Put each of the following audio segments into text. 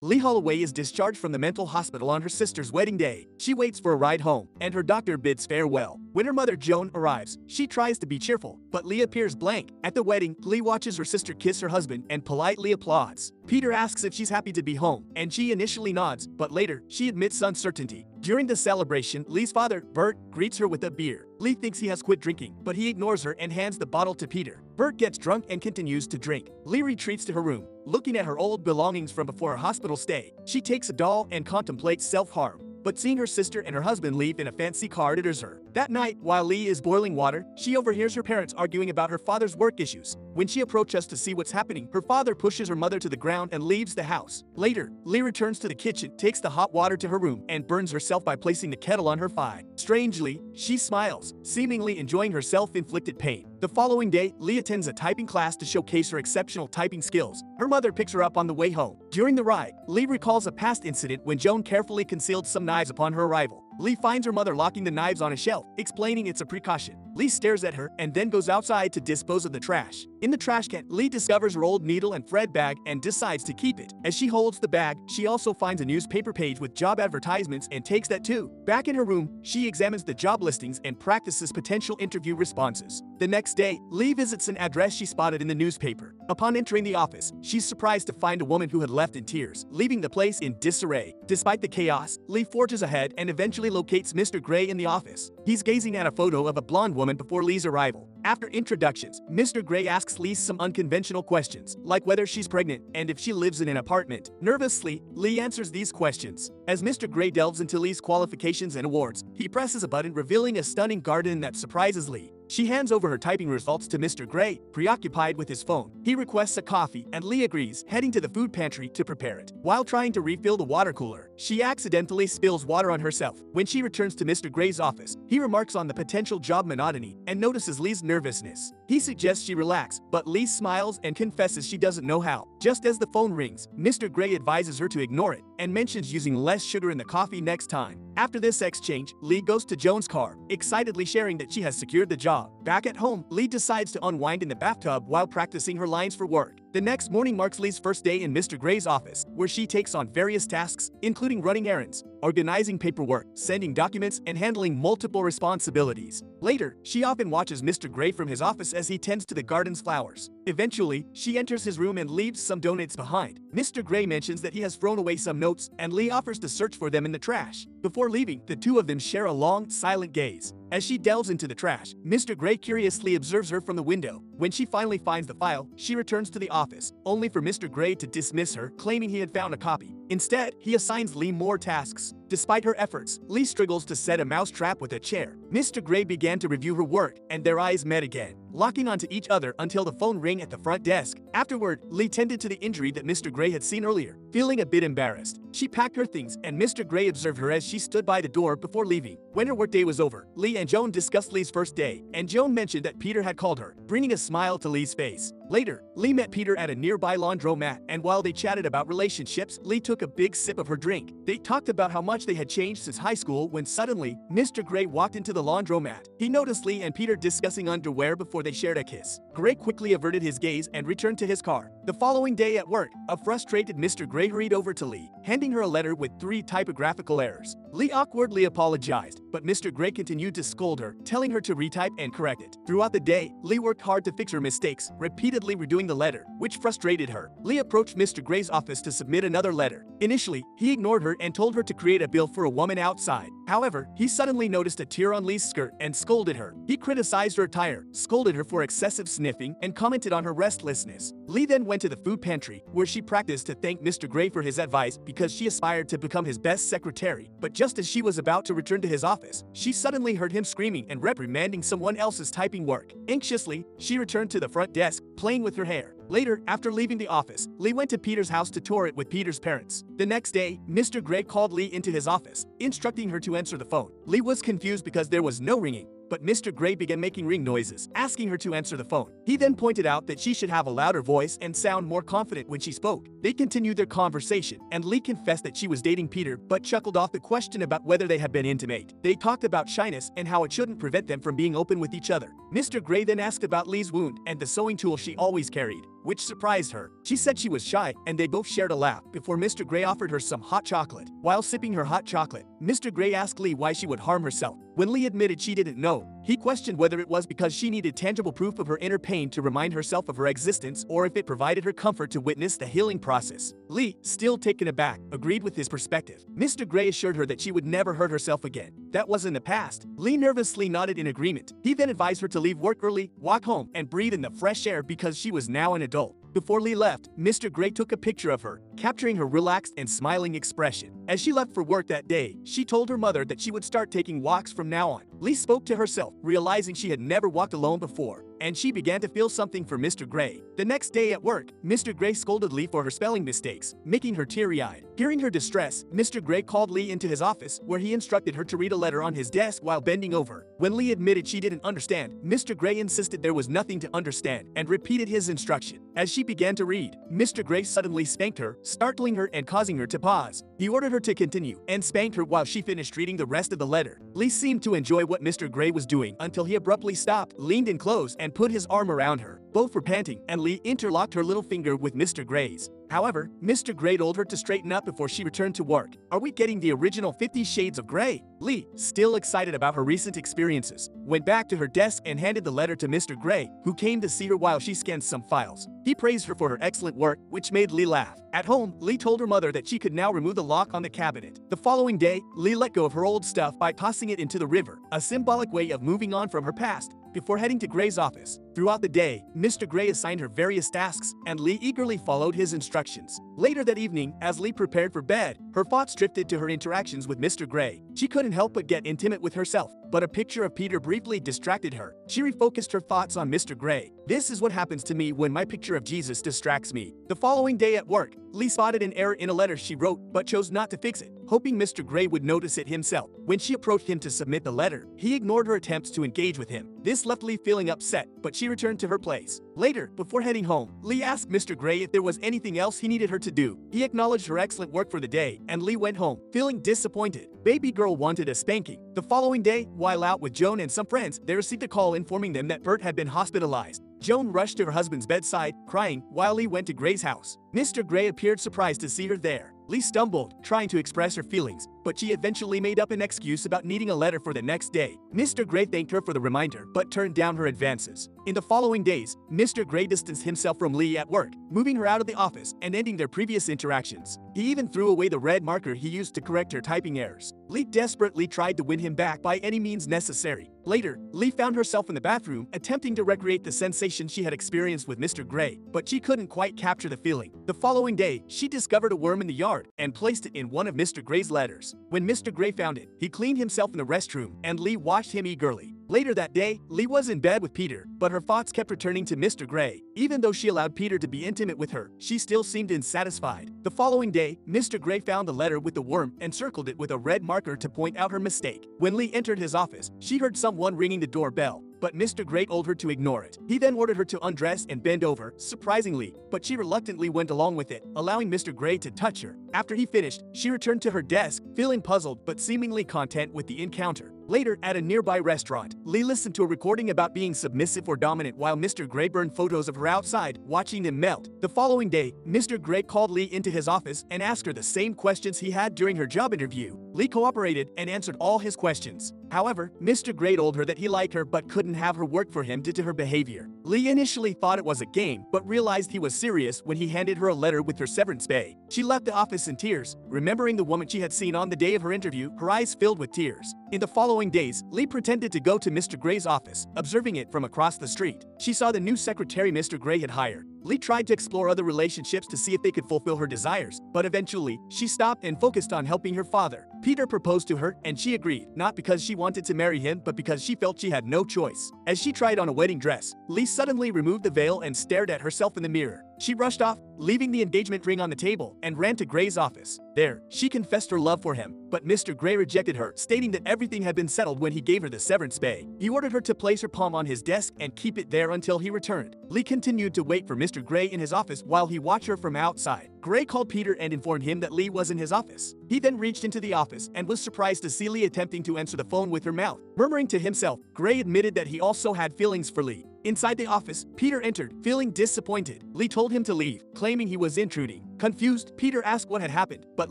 Lee Holloway is discharged from the mental hospital on her sister's wedding day. She waits for a ride home, and her doctor bids farewell. When her mother Joan arrives, she tries to be cheerful, but Lee appears blank. At the wedding, Lee watches her sister kiss her husband and politely applauds. Peter asks if she's happy to be home, and she initially nods, but later, she admits uncertainty. During the celebration, Lee's father, Bert, greets her with a beer. Lee thinks he has quit drinking, but he ignores her and hands the bottle to Peter. Bert gets drunk and continues to drink. Lee retreats to her room, looking at her old belongings from before her hospital stay. She takes a doll and contemplates self-harm but seeing her sister and her husband leave in a fancy car deters her. That night, while Lee is boiling water, she overhears her parents arguing about her father's work issues. When she approaches to see what's happening, her father pushes her mother to the ground and leaves the house. Later, Lee returns to the kitchen, takes the hot water to her room, and burns herself by placing the kettle on her thigh. Strangely, she smiles, seemingly enjoying her self-inflicted pain. The following day, Lee attends a typing class to showcase her exceptional typing skills. Her mother picks her up on the way home. During the ride, Lee recalls a past incident when Joan carefully concealed some knives upon her arrival. Lee finds her mother locking the knives on a shelf, explaining it's a precaution. Lee stares at her and then goes outside to dispose of the trash. In the trash can, Lee discovers her old needle and thread bag and decides to keep it. As she holds the bag, she also finds a newspaper page with job advertisements and takes that too. Back in her room, she examines the job listings and practices potential interview responses. The next day, Lee visits an address she spotted in the newspaper. Upon entering the office, she's surprised to find a woman who had left in tears, leaving the place in disarray. Despite the chaos, Lee forges ahead and eventually locates Mr. Grey in the office. He's gazing at a photo of a blonde woman before Lee's arrival. After introductions, Mr. Grey asks Lee some unconventional questions, like whether she's pregnant and if she lives in an apartment. Nervously, Lee answers these questions. As Mr. Grey delves into Lee's qualifications and awards, he presses a button revealing a stunning garden that surprises Lee. She hands over her typing results to Mr. Grey, preoccupied with his phone. He requests a coffee, and Lee agrees, heading to the food pantry to prepare it. While trying to refill the water cooler, she accidentally spills water on herself. When she returns to Mr. Grey's office, he remarks on the potential job monotony and notices Lee's nervousness. He suggests she relax, but Lee smiles and confesses she doesn't know how. Just as the phone rings, Mr. Grey advises her to ignore it and mentions using less sugar in the coffee next time. After this exchange, Lee goes to Joan's car, excitedly sharing that she has secured the job. Back at home, Lee decides to unwind in the bathtub while practicing her lines for work. The next morning marks Lee's first day in Mr. Grey's office, where she takes on various tasks, including running errands, organizing paperwork, sending documents, and handling multiple responsibilities. Later, she often watches Mr. Grey from his office as he tends to the garden's flowers. Eventually, she enters his room and leaves some donuts behind. Mr. Grey mentions that he has thrown away some notes, and Lee offers to search for them in the trash. Before leaving, the two of them share a long, silent gaze. As she delves into the trash, Mr. Grey curiously observes her from the window. When she finally finds the file, she returns to the office, only for Mr. Grey to dismiss her, claiming he had found a copy. Instead, he assigns Lee more tasks. Despite her efforts, Lee struggles to set a mousetrap with a chair. Mr. Grey began to review her work, and their eyes met again, locking onto each other until the phone rang at the front desk. Afterward, Lee tended to the injury that Mr. Grey had seen earlier. Feeling a bit embarrassed, she packed her things and Mr. Grey observed her as she stood by the door before leaving. When her workday was over, Lee and Joan discussed Lee's first day, and Joan mentioned that Peter had called her, bringing a smile to Lee's face. Later, Lee met Peter at a nearby laundromat, and while they chatted about relationships, Lee took a big sip of her drink. They talked about how much they had changed since high school when suddenly, Mr. Grey walked into the laundromat. He noticed Lee and Peter discussing underwear before they shared a kiss. Grey quickly averted his gaze and returned to his car. The following day at work, a frustrated Mr. Grey hurried over to Lee, handing her a letter with three typographical errors. Lee awkwardly apologized, but Mr. Grey continued to scold her, telling her to retype and correct it. Throughout the day, Lee worked hard to fix her mistakes, repeatedly redoing the letter, which frustrated her. Lee approached Mr. Grey's office to submit another letter. Initially, he ignored her and told her to create a bill for a woman outside. However, he suddenly noticed a tear on Lee's skirt and scolded her. He criticized her attire, scolded her for excessive sniffing, and commented on her restlessness. Lee then went to the food pantry, where she practiced to thank Mr. Grey for his advice because she aspired to become his best secretary. But just as she was about to return to his office, she suddenly heard him screaming and reprimanding someone else's typing work. Anxiously, she returned to the front desk, playing with her hair. Later, after leaving the office, Lee went to Peter's house to tour it with Peter's parents. The next day, Mr. Grey called Lee into his office, instructing her to answer the phone. Lee was confused because there was no ringing, but Mr. Grey began making ring noises, asking her to answer the phone. He then pointed out that she should have a louder voice and sound more confident when she spoke. They continued their conversation, and Lee confessed that she was dating Peter but chuckled off the question about whether they had been intimate. They talked about shyness and how it shouldn't prevent them from being open with each other. Mr. Grey then asked about Lee's wound and the sewing tool she always carried. which surprised her. She said she was shy, and they both shared a laugh before Mr. Grey offered her some hot chocolate. While sipping her hot chocolate, Mr. Grey asked Lee why she would harm herself. When Lee admitted she didn't know, he questioned whether it was because she needed tangible proof of her inner pain to remind herself of her existence or if it provided her comfort to witness the healing process. Lee, still taken aback, agreed with his perspective. Mr. Grey assured her that she would never hurt herself again. That was in the past. Lee nervously nodded in agreement. He then advised her to leave work early, walk home, and breathe in the fresh air because she was now an adult. Before Lee left, Mr. Grey took a picture of her, capturing her relaxed and smiling expression. As she left for work that day, she told her mother that she would start taking walks from now on. Lee spoke to herself, realizing she had never walked alone before and she began to feel something for Mr. Grey. The next day at work, Mr. Grey scolded Lee for her spelling mistakes, making her teary-eyed. Hearing her distress, Mr. Grey called Lee into his office, where he instructed her to read a letter on his desk while bending over. When Lee admitted she didn't understand, Mr. Grey insisted there was nothing to understand and repeated his instruction. As she began to read, Mr. Grey suddenly spanked her, startling her and causing her to pause. He ordered her to continue and spanked her while she finished reading the rest of the letter. Lee seemed to enjoy what Mr. Grey was doing until he abruptly stopped, leaned in close, and put his arm around her. Both were panting, and Lee interlocked her little finger with Mr. Grey's. However, Mr. Grey told her to straighten up before she returned to work. Are we getting the original 50 Shades of Grey? Lee, still excited about her recent experiences, went back to her desk and handed the letter to Mr. Grey, who came to see her while she scanned some files. He praised her for her excellent work, which made Lee laugh. At home, Lee told her mother that she could now remove the lock on the cabinet. The following day, Lee let go of her old stuff by tossing it into the river, a symbolic way of moving on from her past before heading to Grey's office. Throughout the day, Mr. Grey assigned her various tasks, and Lee eagerly followed his instructions. Later that evening, as Lee prepared for bed, her thoughts drifted to her interactions with Mr. Grey. She couldn't help but get intimate with herself, but a picture of Peter briefly distracted her. She refocused her thoughts on Mr. Grey. This is what happens to me when my picture of Jesus distracts me. The following day at work, Lee spotted an error in a letter she wrote but chose not to fix it, hoping Mr. Grey would notice it himself. When she approached him to submit the letter, he ignored her attempts to engage with him. This left Lee feeling upset, but she returned to her place. Later, before heading home, Lee asked Mr. Grey if there was anything else he needed her to do. He acknowledged her excellent work for the day, and Lee went home, feeling disappointed. Baby girl wanted a spanking. The following day, while out with Joan and some friends, they received a call informing them that Bert had been hospitalized. Joan rushed to her husband's bedside, crying, while Lee went to Grey's house. Mr. Grey appeared surprised to see her there. Lee stumbled, trying to express her feelings, but she eventually made up an excuse about needing a letter for the next day. Mr. Grey thanked her for the reminder, but turned down her advances. In the following days, Mr. Grey distanced himself from Lee at work, moving her out of the office and ending their previous interactions. He even threw away the red marker he used to correct her typing errors. Lee desperately tried to win him back by any means necessary. Later, Lee found herself in the bathroom, attempting to recreate the sensation she had experienced with Mr. Grey, but she couldn't quite capture the feeling. The following day, she discovered a worm in the yard and placed it in one of Mr. Grey's letters. When Mr. Grey found it, he cleaned himself in the restroom, and Lee watched him eagerly. Later that day, Lee was in bed with Peter, but her thoughts kept returning to Mr. Grey. Even though she allowed Peter to be intimate with her, she still seemed unsatisfied. The following day, Mr. Grey found the letter with the worm and circled it with a red marker to point out her mistake. When Lee entered his office, she heard someone ringing the doorbell but Mr. Grey told her to ignore it. He then ordered her to undress and bend over, surprisingly, but she reluctantly went along with it, allowing Mr. Grey to touch her. After he finished, she returned to her desk, feeling puzzled but seemingly content with the encounter. Later, at a nearby restaurant, Lee listened to a recording about being submissive or dominant while Mr. Grey burned photos of her outside, watching them melt. The following day, Mr. Grey called Lee into his office and asked her the same questions he had during her job interview. Lee cooperated and answered all his questions. However, Mr. Grey told her that he liked her but couldn't have her work for him due to her behavior. Lee initially thought it was a game, but realized he was serious when he handed her a letter with her severance pay. She left the office in tears, remembering the woman she had seen on the day of her interview, her eyes filled with tears. In the following days, Lee pretended to go to Mr. Grey's office, observing it from across the street. She saw the new secretary Mr. Grey had hired. Lee tried to explore other relationships to see if they could fulfill her desires, but eventually, she stopped and focused on helping her father. Peter proposed to her, and she agreed, not because she wanted to marry him, but because she felt she had no choice. As she tried on a wedding dress, Lee suddenly removed the veil and stared at herself in the mirror. She rushed off, leaving the engagement ring on the table, and ran to Grey's office. There, she confessed her love for him, but Mr. Grey rejected her, stating that everything had been settled when he gave her the severance pay. He ordered her to place her palm on his desk and keep it there until he returned. Lee continued to wait for Mr. Grey in his office while he watched her from outside. Grey called Peter and informed him that Lee was in his office. He then reached into the office and was surprised to see Lee attempting to answer the phone with her mouth. Murmuring to himself, Grey admitted that he also had feelings for Lee. Inside the office, Peter entered, feeling disappointed. Lee told him to leave, claiming he was intruding. Confused, Peter asked what had happened, but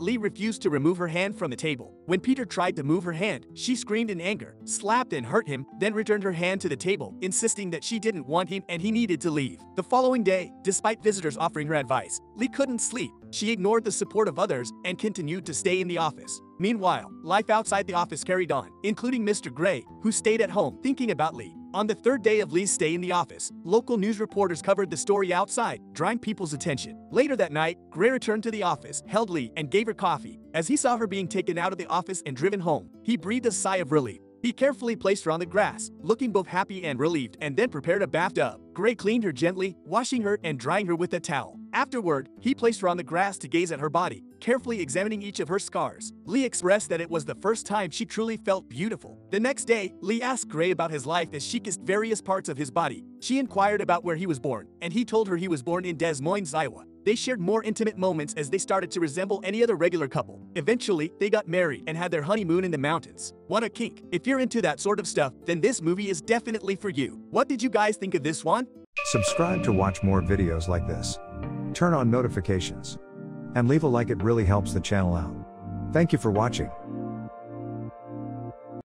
Lee refused to remove her hand from the table. When Peter tried to move her hand, she screamed in anger, slapped and hurt him, then returned her hand to the table, insisting that she didn't want him and he needed to leave. The following day, despite visitors offering her advice, Lee couldn't sleep. She ignored the support of others and continued to stay in the office. Meanwhile, life outside the office carried on, including Mr. Grey, who stayed at home thinking about Lee. On the third day of Lee's stay in the office, local news reporters covered the story outside, drawing people's attention. Later that night, Grey returned to the office, held Lee, and gave her coffee. As he saw her being taken out of the office and driven home, he breathed a sigh of relief. He carefully placed her on the grass, looking both happy and relieved, and then prepared a bathtub. Grey cleaned her gently, washing her and drying her with a towel. Afterward, he placed her on the grass to gaze at her body, carefully examining each of her scars. Lee expressed that it was the first time she truly felt beautiful. The next day, Lee asked Grey about his life as she kissed various parts of his body. She inquired about where he was born, and he told her he was born in Des Moines, Iowa. They shared more intimate moments as they started to resemble any other regular couple. Eventually, they got married and had their honeymoon in the mountains. What a kink. If you're into that sort of stuff, then this movie is definitely for you. What did you guys think of this one? Subscribe to watch more videos like this. Turn on notifications. And leave a like it really helps the channel out. Thank you for watching.